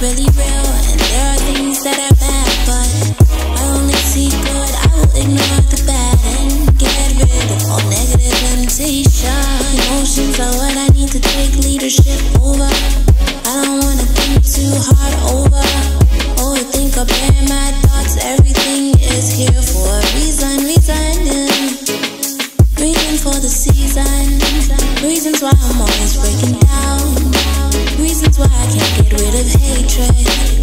really real, and there are things that are bad, but I only see good. I will ignore the bad and get rid of all negative temptation. Emotions are what I need to take leadership over. I don't wanna think too hard over. Oh, Overthink or bury my thoughts. Everything is here for a reason, reason. Reason for the season. Reasons why I'm always breaking down. Reasons why I can't bit of hatred.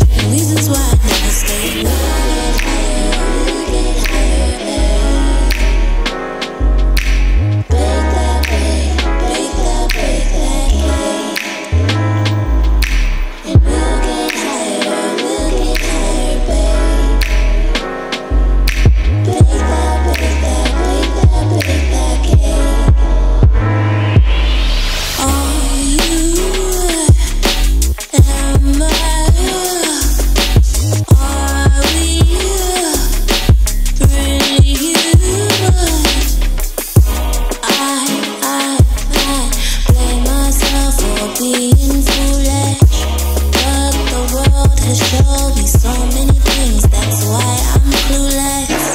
so many things, that's why I'm clueless.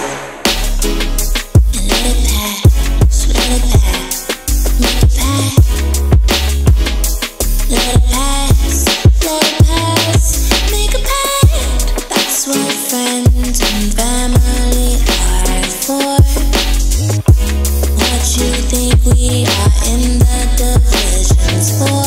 And let it pass, let it pass, it pass. Let it pass, let it pass, make. That's what friends and family are for. What you think we are in the divisions for?